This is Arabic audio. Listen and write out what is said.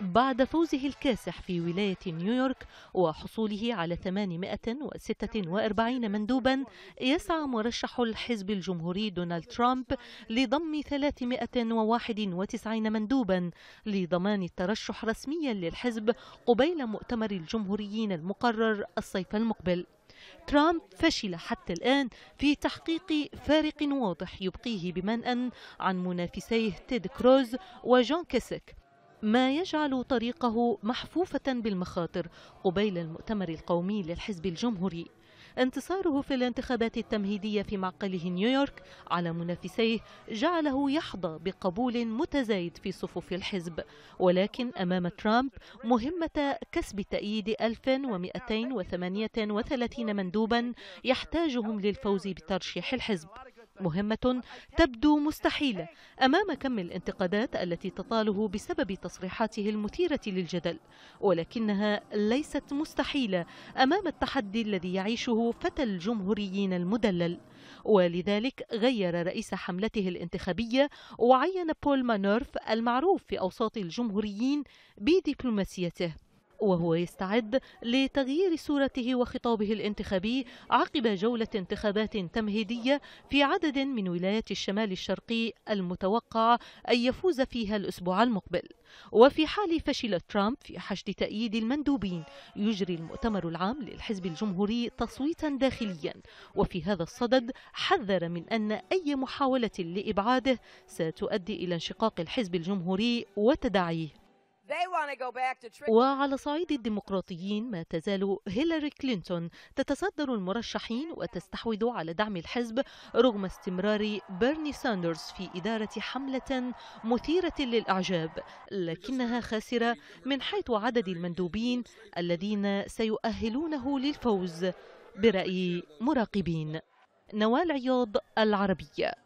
بعد فوزه الكاسح في ولاية نيويورك وحصوله على 846 مندوبا يسعى مرشح الحزب الجمهوري دونالد ترامب لضم 391 مندوبا لضمان الترشح رسميا للحزب قبيل مؤتمر الجمهوريين المقرر الصيف المقبل. ترامب فشل حتى الآن في تحقيق فارق واضح يبقيه بمنأى عن منافسيه تيد كروز وجون كيسك. ما يجعل طريقه محفوفة بالمخاطر قبيل المؤتمر القومي للحزب الجمهوري. انتصاره في الانتخابات التمهيدية في معقله نيويورك على منافسيه جعله يحظى بقبول متزايد في صفوف الحزب. ولكن أمام ترامب مهمة كسب تأييد 1238 مندوبا يحتاجهم للفوز بترشيح الحزب. مهمة تبدو مستحيلة أمام كم الانتقادات التي تطاله بسبب تصريحاته المثيرة للجدل ولكنها ليست مستحيلة أمام التحدي الذي يعيشه فتى الجمهوريين المدلل. ولذلك غير رئيس حملته الانتخابية وعين بول مانورف المعروف في أوساط الجمهوريين بدبلوماسيته. وهو يستعد لتغيير صورته وخطابه الانتخابي عقب جولة انتخابات تمهيدية في عدد من ولايات الشمال الشرقي المتوقع أن يفوز فيها الأسبوع المقبل. وفي حال فشل ترامب في حشد تأييد المندوبين يجري المؤتمر العام للحزب الجمهوري تصويتا داخليا. وفي هذا الصدد حذر من أن أي محاولة لإبعاده ستؤدي إلى انشقاق الحزب الجمهوري وتداعيه. وعلى صعيد الديمقراطيين ما تزال هيلاري كلينتون تتصدر المرشحين وتستحوذ على دعم الحزب رغم استمرار بيرني ساندرز في إدارة حملة مثيرة للإعجاب لكنها خاسرة من حيث عدد المندوبين الذين سيؤهلونه للفوز برأي مراقبين. نوال عياض العربية.